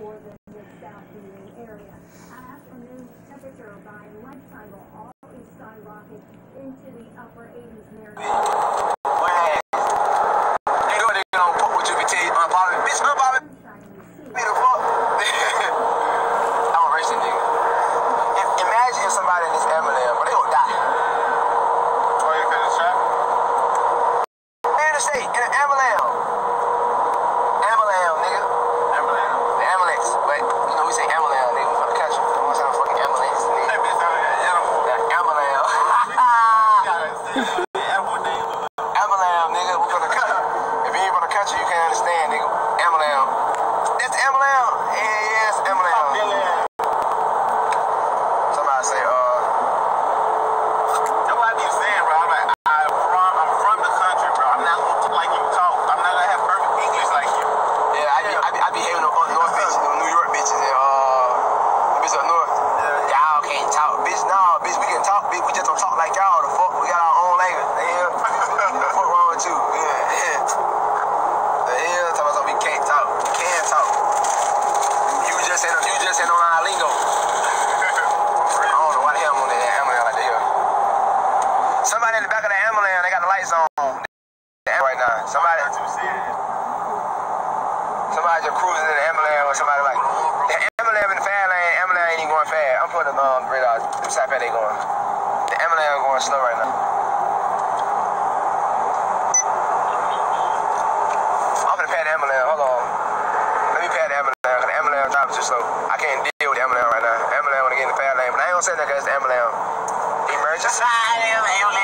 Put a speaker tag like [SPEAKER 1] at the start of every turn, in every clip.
[SPEAKER 1] more than just South area. Afternoon temperature by lunchtime will always skyrocket into the upper 80s
[SPEAKER 2] area. Go,
[SPEAKER 3] go, what
[SPEAKER 2] my Bobby? Bitch, Bobby mad. I'm putting um red eyes. Them stop they going. The MLA are going slow right now. I'm gonna pad the MLA. Hold on. Let me pad the MLA. Cause the MLA driving too slow. I can't deal with the MLA right now. MLA wanna get in the pad lane, but I ain't gonna say that cause it's the MLA. Emergency.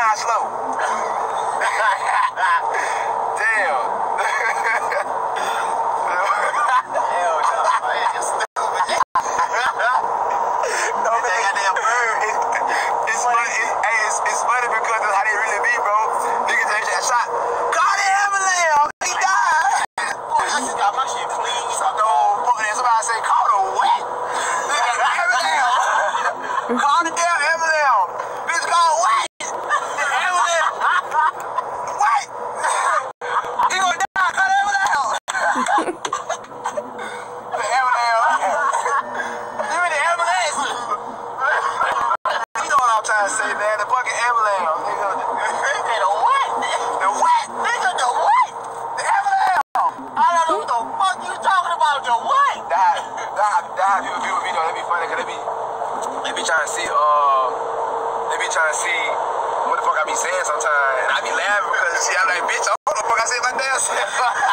[SPEAKER 2] Oslo. I say man, The fucking avalanche, nigga.
[SPEAKER 3] the what?
[SPEAKER 2] The what?
[SPEAKER 3] Nigga, the what?
[SPEAKER 2] The avalanche.
[SPEAKER 3] I don't know what the fuck you talking about. The what?
[SPEAKER 2] That, that, that people, people be, though, they be funny, because they be, they be trying to see, uh, they be trying to see what the fuck I be saying sometimes. And I be laughing because, see, I'm like, bitch, I don't know what the fuck I say my damn.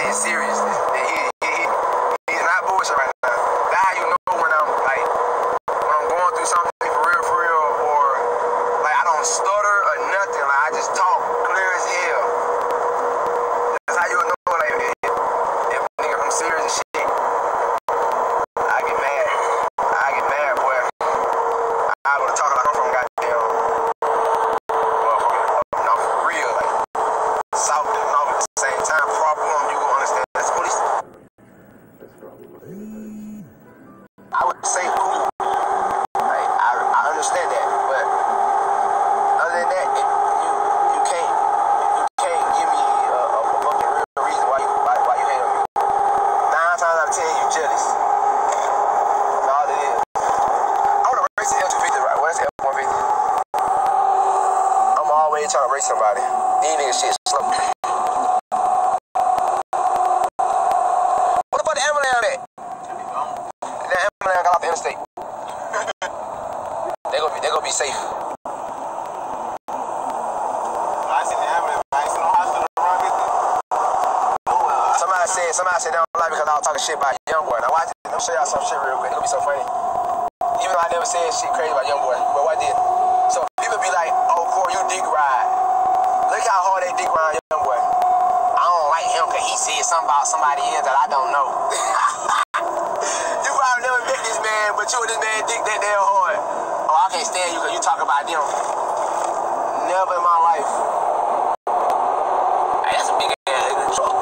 [SPEAKER 2] shit seriously. 10, you jealous. All. I'm always trying to race somebody. These niggas shit slow. What about the ambulance down? That ambulance got off the interstate. they gonna be, they gonna be safe.
[SPEAKER 3] I seen the ambulance. I the hospital.
[SPEAKER 2] Somebody said, somebody said don't like me because I was talking shit about young boy. Now. Let me show y'all some shit real quick. It'll be so funny. Even though I never said shit crazy about young boy, but I did. So people be like, oh Corey, you dick ride. Look how hard they dick ride young boy. I don't like him because he said something about somebody else that I don't know. you probably never met this man, but you and this man dick that damn hard. Oh, I can't stand you because you talk about them. Never in my life. Hey, that's a big ass nigga truck.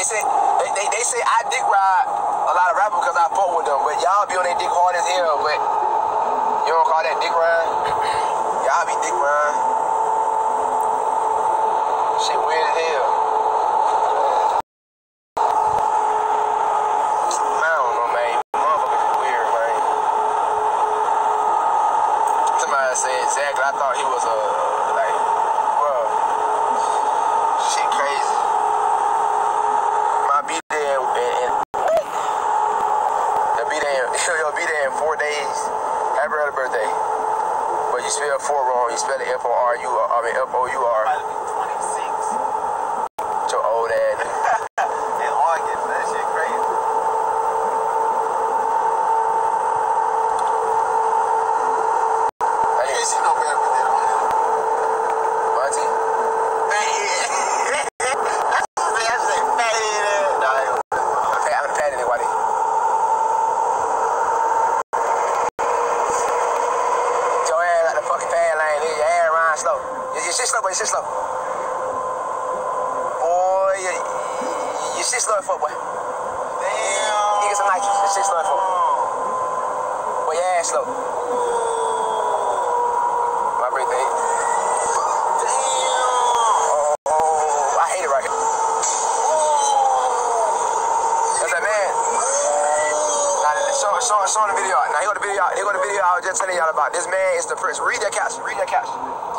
[SPEAKER 2] They say they, they, they say I dick ride a lot of rappers because I fuck with them, but y'all be on their dick hard as hell, but you don't call that dick ride? y'all be dick ride. Shit weird as hell. Man, I don't know, man. Motherfuckers is weird, man. Somebody said exactly. I thought he was a like, bro. Shit crazy. My be there and they'll be there. You'll be there in four days. Happy early birthday. But you spell four wrong. You spell it F O R U. I mean F O U R.
[SPEAKER 3] Probably be 26.
[SPEAKER 2] Your old ass.
[SPEAKER 3] In August. That shit crazy.
[SPEAKER 2] I
[SPEAKER 3] Yeah,
[SPEAKER 2] need
[SPEAKER 3] she know better with that on there.
[SPEAKER 2] Monty.
[SPEAKER 3] That's a fat head. Nah, I ain't gonna-
[SPEAKER 2] I'm pat- I'm gonna pat it, Waddy. Your ass like the fucking pad lane, nigga. Your ass run slow. Your, your shit slow, boy. Your shit slow. Boy, your, your shit slow as fuck, boy.
[SPEAKER 3] Damn.
[SPEAKER 2] You get some nitrous. Your shit slow. My birthday.
[SPEAKER 3] Damn.
[SPEAKER 2] Oh, I hate it right here. That's that man. Now, show, show, show the video. Now, here go the video. Here go the video I was just telling y'all about. This man is the prince. Read that caption. Read that caption.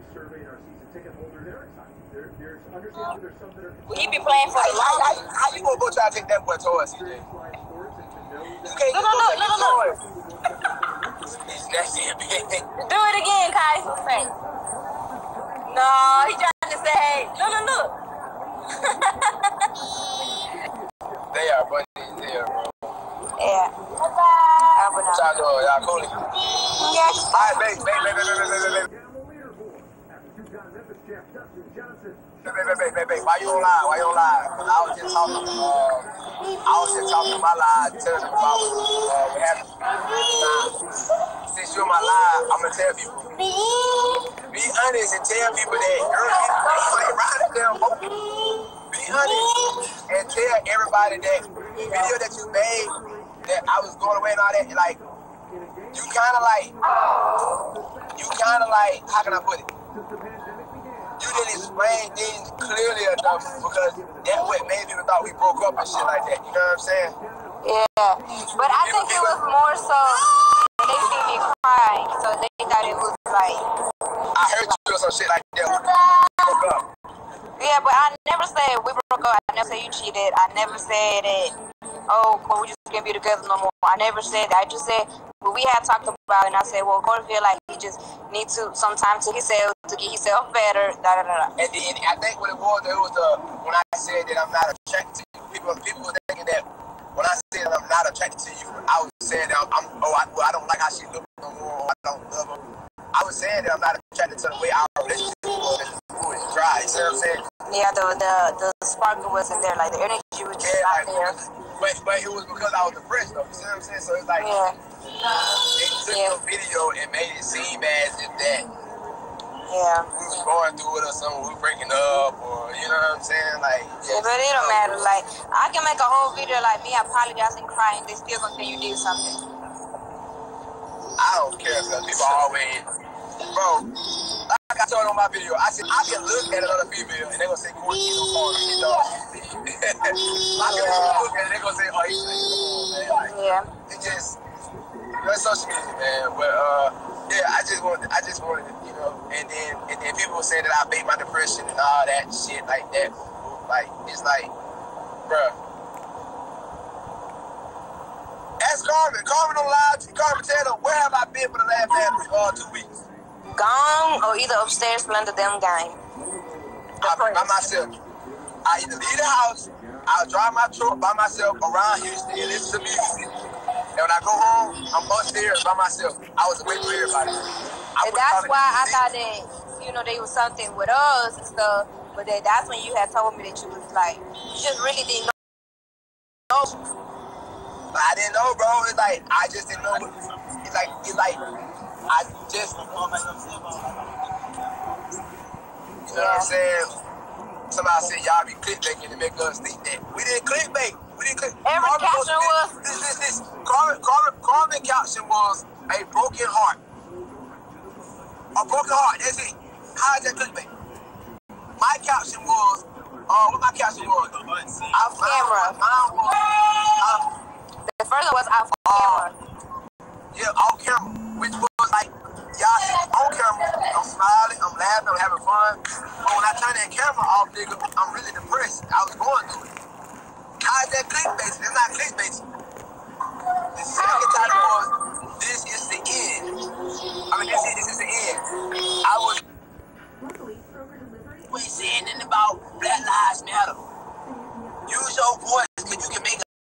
[SPEAKER 4] Involved. We've surveyed our season ticket holders. They're excited. There, there's understandably there's some that are
[SPEAKER 5] He be playing for
[SPEAKER 2] How,
[SPEAKER 5] the
[SPEAKER 2] how,
[SPEAKER 5] life.
[SPEAKER 2] how, how you gonna go try to take that boy towards CJ?
[SPEAKER 4] experienced live sports and to know
[SPEAKER 2] You
[SPEAKER 4] that
[SPEAKER 2] can't
[SPEAKER 5] No,
[SPEAKER 2] just
[SPEAKER 5] no,
[SPEAKER 2] go
[SPEAKER 5] no,
[SPEAKER 2] take
[SPEAKER 5] no,
[SPEAKER 2] his
[SPEAKER 5] no,
[SPEAKER 2] toys.
[SPEAKER 4] That's
[SPEAKER 2] That's it, man.
[SPEAKER 5] Do it again, Kai. Say. No, he trying to say. No, no, no.
[SPEAKER 2] They are funny as hell, bro.
[SPEAKER 5] yeah. I would
[SPEAKER 2] What
[SPEAKER 5] not.
[SPEAKER 2] y'all doing? Y'all cool?
[SPEAKER 5] Yes.
[SPEAKER 2] All right, baby, baby, baby, baby, baby, baby.
[SPEAKER 4] down
[SPEAKER 2] Baby, baby, baby, why you on live? Why you on live? 'Cause I was just talking, uh, I was just talking my live, telling them about uh, what happened. Now, since you're my live, I'm gonna tell people, be honest and tell people that you're like riding them. Be honest and tell everybody that video that you made, that I was going away and all that, like, you kind of like, you kind of like, how can I put it? You didn't explain things clearly enough because that what made people thought we broke up and shit like that. You know what I'm saying?
[SPEAKER 5] Yeah. But I think it was more so they see me crying, so they thought it was like.
[SPEAKER 2] I heard you do some shit like that. when we broke up.
[SPEAKER 5] Yeah, but I never said we broke up. I never said you cheated. I never said that. Oh, well, we just can't be together no more. I never said that. I just said well, we had talked about it, and I said, well, Corey feel like he just needs to sometimes to himself to get himself better. Da da da. da.
[SPEAKER 2] And then I think what it was, it was the when I said that I'm not attracted to you. People, people were thinking that when I said I'm not attracted to you, I was saying that I'm, oh, I, well, I don't like how she looks no more. I don't love her. I was saying that I'm not attracted to the way our relationship was. Dry. You see what I'm saying?
[SPEAKER 5] Yeah, the the the sparkle wasn't there. Like the energy was just
[SPEAKER 2] Yeah,
[SPEAKER 5] not
[SPEAKER 2] like,
[SPEAKER 5] there.
[SPEAKER 2] But, but it was because I was depressed though. You see what I'm saying? So it's like
[SPEAKER 5] Yeah,
[SPEAKER 2] they took
[SPEAKER 5] Yeah.
[SPEAKER 2] the video and made it seem as if that
[SPEAKER 5] yeah.
[SPEAKER 2] we was going through it or something, we were breaking up or you know what I'm saying? Like
[SPEAKER 5] Yeah, but it don't matter. Like I can make a whole video like me apologizing, crying. They still gonna say you did something.
[SPEAKER 2] I don't care because people always, bro. Told on my video, I said I can look at another female and they're gonna say Cortino Corner, you know. I can look at it, they gonna say, oh, he's like, come on, man. Like,
[SPEAKER 5] Yeah.
[SPEAKER 2] it just that's social media, man. But uh, yeah, I just wanted, I just wanted, you know, and then and then people say that I bait my depression and all that shit like that. Like it's like, bruh. Ask Carmen. Carmen on live. Carmen, tell them where have I been for the last past uh, two weeks?
[SPEAKER 5] Gone or either upstairs playing the damn game.
[SPEAKER 2] I, by myself. I either leave the house, I'll drive my truck by myself around Houston and listen to music. And when I go home, I'm upstairs by myself. I was away from everybody. I
[SPEAKER 5] And that's why I thought that you know they was something with us and stuff. But then that's when you had told me that you was like you just really didn't know.
[SPEAKER 2] I didn't know, bro. It's like I just didn't know. It's like it's like I just. You know what I'm saying? Somebody said y'all be clickbaiting to make us think that we didn't clickbait. We didn't click.
[SPEAKER 5] Every
[SPEAKER 2] Carmen
[SPEAKER 5] caption
[SPEAKER 2] posted-
[SPEAKER 5] was-
[SPEAKER 2] this. This this. Carmen Carmen Carmen caption was a broken heart. A broken heart. That's it. How is that clickbait? My caption was. Uh, what my caption was? I
[SPEAKER 5] Camera.
[SPEAKER 2] Mine was. Uh,
[SPEAKER 5] The first one was off camera.
[SPEAKER 2] yeah, on camera, which was laughing, I'm having fun. But when I turn that camera off, nigga, I'm really depressed. I was going through it. How is that clickbait? It's not clickbait. The second title was, This is the End. I mean, this is, this is the end. I was
[SPEAKER 1] Luckily, Kroger Delivery
[SPEAKER 2] we saying about Black Lives Matter. Use your voice